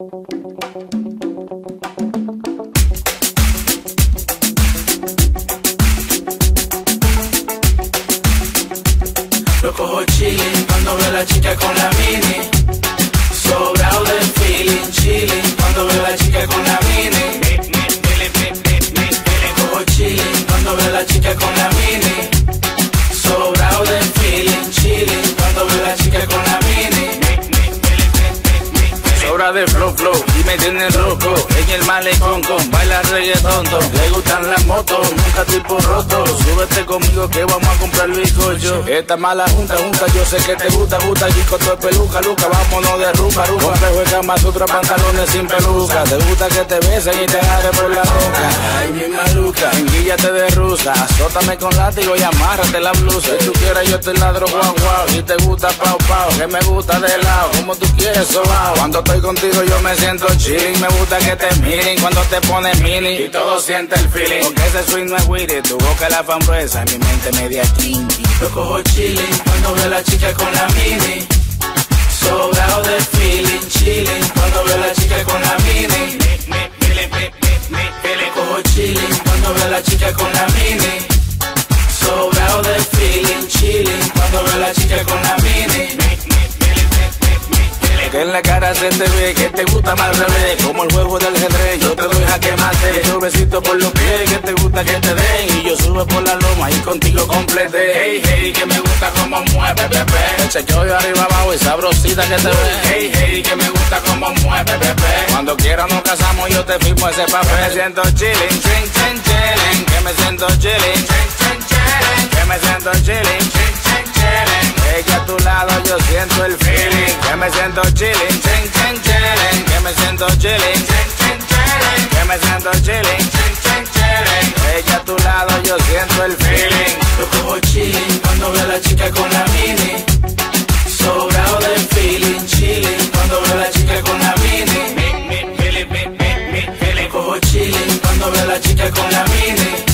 Lo cojo chilling cuando veo a la chica con la mini. Sobrado de feeling, chilling cuando veo a la chica con la mini. Cojo chilling cuando veo a la chica con la mini. De flow flow y me tiene loco El malecón con baila reggaetón Le gustan las motos, nunca tipo roto. Súbete conmigo que vamos a comprar bizcocho Esta mala junta, junta, yo sé que te gusta Gusta con todo peluca, luca. Vámonos de ruca, ruca Complejo de cama, sutra, pantalones sin peluca. Te gusta que te besen y te agarre por la boca. Ay, bien maluca. Enguíllate de rusa, azótame con látigo y amárrate la blusa. Si tú quieres yo te ladro guau guau, si te gusta pau pau, que me gusta de lado, como tú quieres sobao. Cuando estoy contigo yo me siento chilling, me gusta que te miren cuando te pones mini y todo siente el feeling. Porque ese swing no es weedy, tu boca la frambuesa, mi mente media kinky. Lo cojo chilling cuando veo a la chica con la mini. Sobrado de feeling, chilling cuando veo a la chica con la mini. Cojo chilling cuando veo a la chica con la mini. Sobrado de feeling, chilling cuando veo a la chica con la mini. Que en la cara se te ve que te gusta más revés. Como el juego del ajedrez, yo te doy jaque mate. Yo besito por los pies, que te gusta que te den. Y yo sube por la loma y contigo complete Hey, hey, que me gusta como mueve, bebé El de arriba abajo y sabrosita que te ve. Hey, hey, que me gusta como mueve, bebé Cuando quiera nos casamos yo te firmo ese papel. Me siento chilling, ching, ching, chilling. Que me siento chilling, ching, ching, chilling. Que me siento chilling, ching, ching, chilling. Ella a tu lado yo siento el Que me siento chilling, ching, ching, chilling. Que me siento chilling, ching, ching, Que me siento chilling, ching, ching, Ella a tu lado yo siento el feeling. Lo cojo chilling cuando veo a la chica con la mini. Sobrado de feeling, chilling cuando veo a la chica con la mini. Lo cojo chilling cuando veo a la chica con la mini.